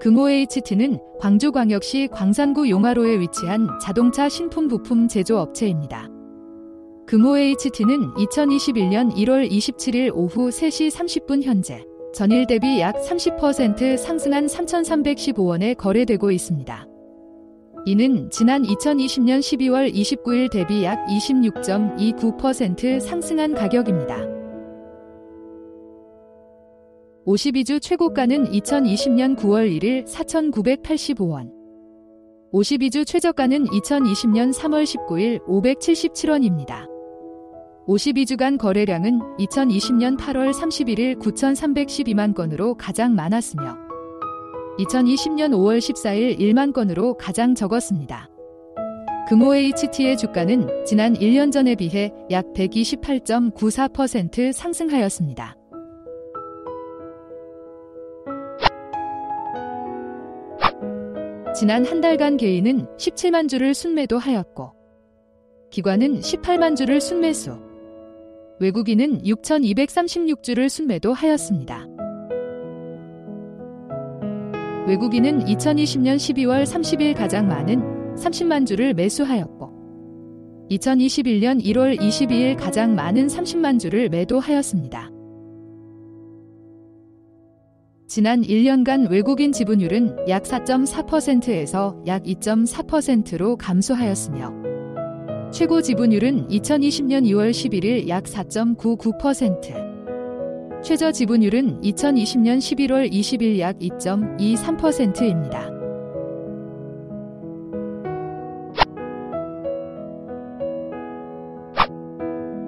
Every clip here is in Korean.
금호 HT는 광주광역시 광산구 용화로에 위치한 자동차 신품 부품 제조 업체입니다. 금호 HT는 2021년 1월 27일 오후 3시 30분 현재 전일 대비 약 30% 상승한 3,315원에 거래되고 있습니다. 이는 지난 2020년 12월 29일 대비 약 26.29% 상승한 가격입니다. 52주 최고가는 2020년 9월 1일 4,985원. 52주 최저가는 2020년 3월 19일 577원입니다. 52주간 거래량은 2020년 8월 31일 9,312만 건으로 가장 많았으며 2020년 5월 14일 1만 건으로 가장 적었습니다. 금호 HT의 주가는 지난 1년 전에 비해 약 128.94% 상승하였습니다. 지난 한 달간 개인은 17만 주를 순매도 하였고 기관은 18만 주를 순매수 외국인은 6,236주를 순매도 하였습니다. 외국인은 2020년 12월 30일 가장 많은 30만 주를 매수하였고 2021년 1월 22일 가장 많은 30만 주를 매도하였습니다. 지난 1년간 외국인 지분율은 약 4.4%에서 약 2.4%로 감소하였으며 최고 지분율은 2020년 2월 11일 약 4.99%, 최저 지분율은 2020년 11월 20일 약 2.23%입니다.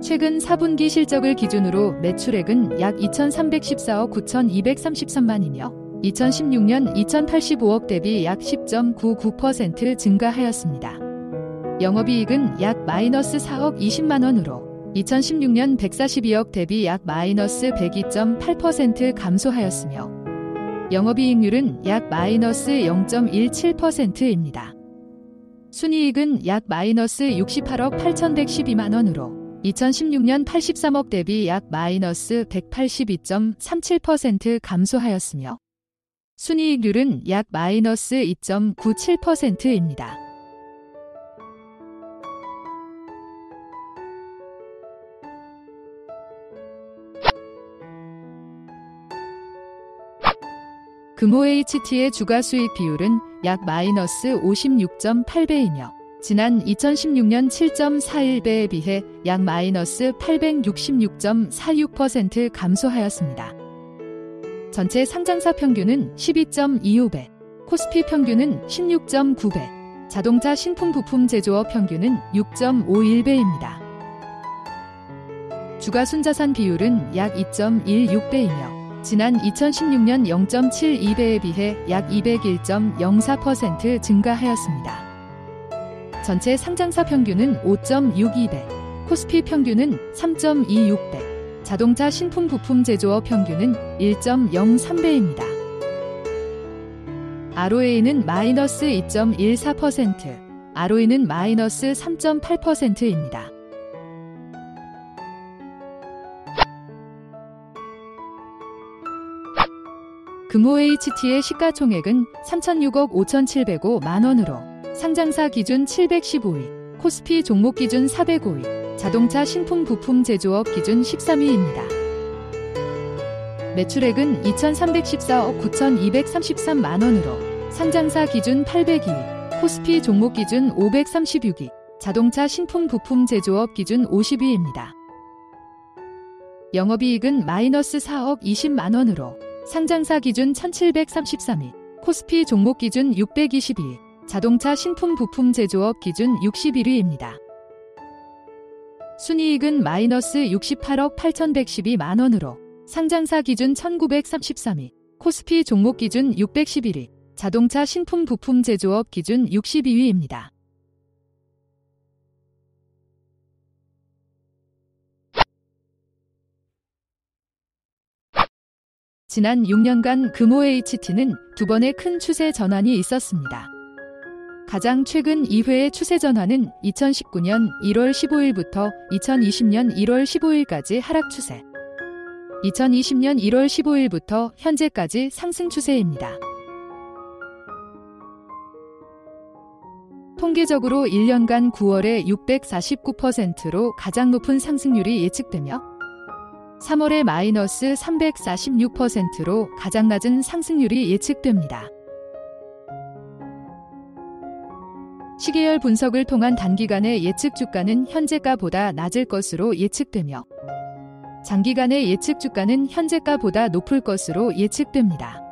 최근 4분기 실적을 기준으로 매출액은 약 2,314억 9,233만이며 2016년 2,085억 대비 약 10.99% 증가하였습니다. 영업이익은 약 마이너스 4억 20만 원으로 2016년 142억 대비 약 마이너스 102.8% 감소하였으며 영업이익률은 약 마이너스 0.17%입니다. 순이익은 약 마이너스 68억 8,112만 원으로 2016년 83억 대비 약 마이너스 182.37% 감소하였으며 순이익률은 약 마이너스 2.97%입니다. 금호 HT의 주가 수익 비율은 약 마이너스 56.8배이며 지난 2016년 7.41배에 비해 약 마이너스 866.46% 감소하였습니다. 전체 상장사 평균은 12.25배, 코스피 평균은 16.9배, 자동차 신품 부품 제조업 평균은 6.51배입니다. 주가 순자산 비율은 약 2.16배이며 지난 2016년 0.72배에 비해 약 201.04% 증가하였습니다. 전체 상장사 평균은 5.62배, 코스피 평균은 3.26배, 자동차 신품 부품 제조업 평균은 1.03배입니다. ROA는 마이너스 2.14%, ROE는 마이너스 3.8%입니다. 금호 HT의 시가총액은 3,006억 5,705만 원으로 상장사 기준 715위, 코스피 종목 기준 405위, 자동차 신품 부품 제조업 기준 13위입니다. 매출액은 2,314억 9,233만 원으로 상장사 기준 802위, 코스피 종목 기준 536위, 자동차 신품 부품 제조업 기준 50위입니다. 영업이익은 마이너스 4억 20만 원으로 상장사 기준 1733위, 코스피 종목 기준 622위, 자동차 신품 부품 제조업 기준 61위입니다. 순이익은 마이너스 68억 8,112만 원으로 상장사 기준 1933위, 코스피 종목 기준 611위, 자동차 신품 부품 제조업 기준 62위입니다. 지난 6년간 금호 HT는 두 번의 큰 추세 전환이 있었습니다. 가장 최근 2회의 추세 전환은 2019년 1월 15일부터 2020년 1월 15일까지 하락 추세, 2020년 1월 15일부터 현재까지 상승 추세입니다. 통계적으로 1년간 9월에 649%로 가장 높은 상승률이 예측되며 3월에 마이너스 346%로 가장 낮은 상승률이 예측됩니다. 시계열 분석을 통한 단기간의 예측 주가는 현재가보다 낮을 것으로 예측되며 장기간의 예측 주가는 현재가보다 높을 것으로 예측됩니다.